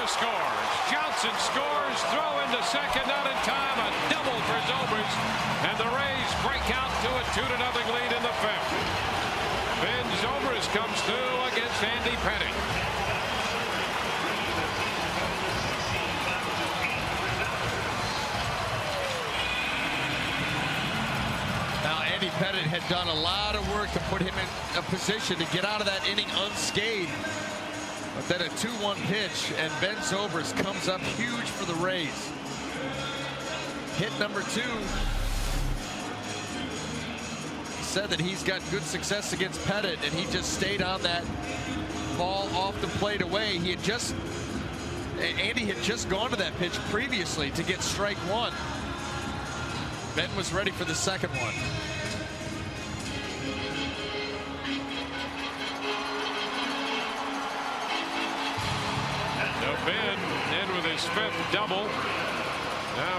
Johnson scores. Throw into second, not in time. A double for Zobrist. And the Rays break out to a 2 to nothing lead in the fifth. Ben Zobrist comes through against Andy Pettitte. Now, Andy Pettitte had done a lot of work to put him in a position to get out of that inning unscathed. But then a 2-1 pitch, and Ben Zobrist comes up huge for the Rays. Hit number two. He said that he's got good success against Pettitte, and he just stayed on that ball off the plate away. He had just, Andy had just gone to that pitch previously to get strike one. Ben was ready for the second one. Ben in with his fifth double. Now